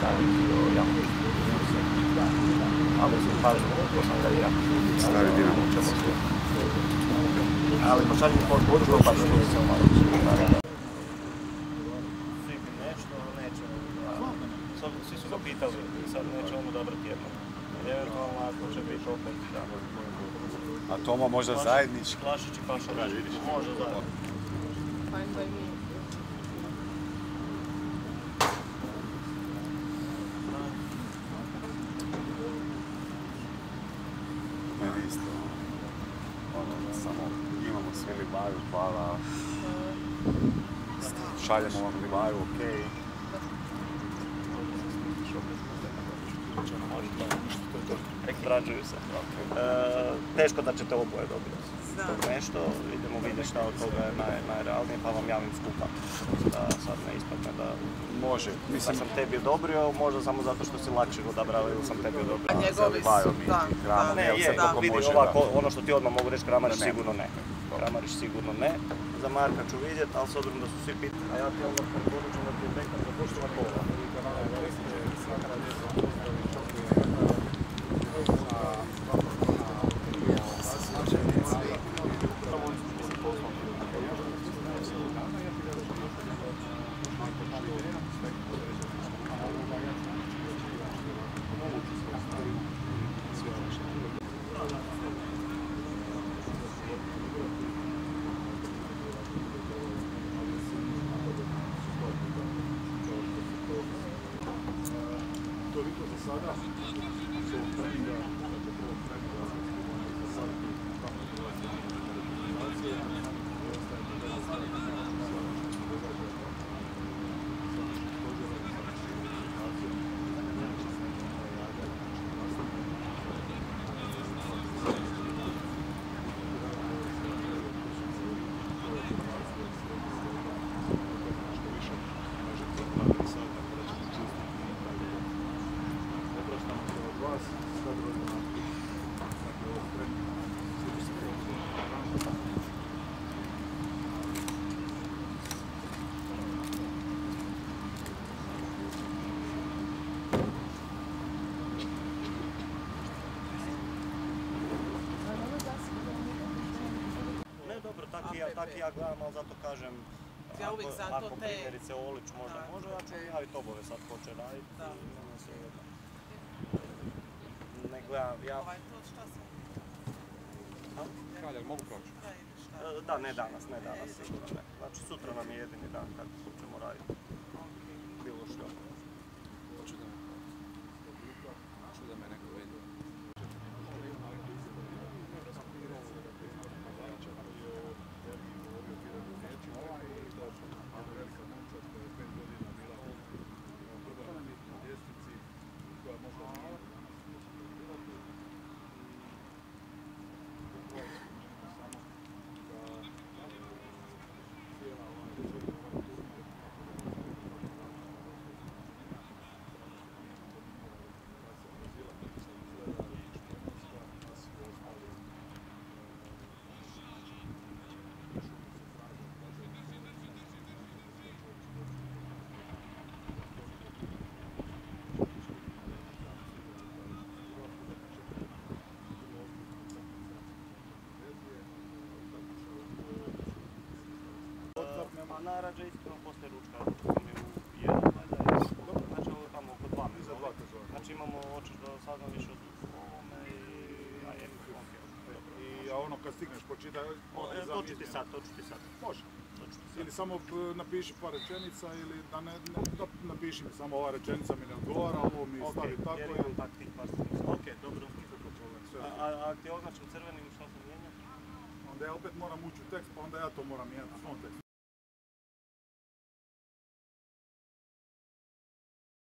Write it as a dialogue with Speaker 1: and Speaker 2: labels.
Speaker 1: tajnik bio jako ali se pažnju, to sam ga ja.
Speaker 2: Stari Dinamo.
Speaker 1: Ali po čak i području, pa što sam malo
Speaker 3: nešto, neće. Svi su ga pitali, sad neće on odabrati jedno. Eventualno ako će biti opet, da.
Speaker 2: A Toma možda zajednički?
Speaker 3: Klašić i Paša Može zajedno.
Speaker 2: Meni isto. Ono, samo imamo sve libaju, hvala. Šaljemo vam libaju, okej.
Speaker 3: Rađuju se. E, teško da ćete oboje dobiti. Tog nešto, idemo vidjeti šta od toga je naj, najrealnije, pa vam javim skupa. Da sad ne ispadne da,
Speaker 2: Može.
Speaker 3: da
Speaker 2: Mislim,
Speaker 3: sam tebi odobrio, možda samo zato što si lakše odabrao ili sam tebi odobrio.
Speaker 4: A njegovi su, da, da.
Speaker 3: Ne, je, da, vidi
Speaker 2: može,
Speaker 3: ovako,
Speaker 2: da.
Speaker 3: ono što ti odmah mogu reći, Kramarić
Speaker 2: Da ne.
Speaker 3: sigurno ne. Kramarić sigurno ne. Za Marka ću vidjeti, ali s obzirom da su svi pitani, a ja ti onda poručujem da ti je foi processada soltando a propriedade, a propriedade, a propriedade, a propriedade, a propriedade, i ja, tak i ja gledam, ali zato kažem,
Speaker 4: Ja
Speaker 3: ako,
Speaker 4: uvijek zato
Speaker 3: ako
Speaker 4: te-
Speaker 3: primjerice Olić možda
Speaker 4: Da,
Speaker 3: može, ja ću javiti obove sad ko će raditi.
Speaker 4: Da.
Speaker 3: i meni sve jedno. Ne gledam, ja,
Speaker 4: Ovaj, to šta sam?
Speaker 2: Kralj, mogu proći?
Speaker 3: E, da, ne danas, ne danas, sigurno ne. Znači, sutra nam je jedini dan kad ćemo raditi bilo što.
Speaker 2: Hoću da me... Hoću da me neko
Speaker 3: A najrađe iskreno poslije ručka mi u jedan, valjda, i- znači ovo je tamo oko dva mi zove. Znači imamo, hoćeš da saznam više od ovome i a je
Speaker 5: I a ono kad stigneš pročitaj,
Speaker 3: E, To ću ti sad, to ću ti sad.
Speaker 5: Može. Ili samo p- napiši par rečenica ili da ne, ne da napiši mi samo ova rečenica mi ne odgovara, ovo mi
Speaker 3: Ok,
Speaker 5: stavi tako
Speaker 3: jer imam tak tih par stvari. Ok, dobro. A, a, a ti označim crvenim šta sam mijenjao?
Speaker 5: Onda ja opet moram ući u tekst, pa onda ja to moram mijenjati u svom tekstu.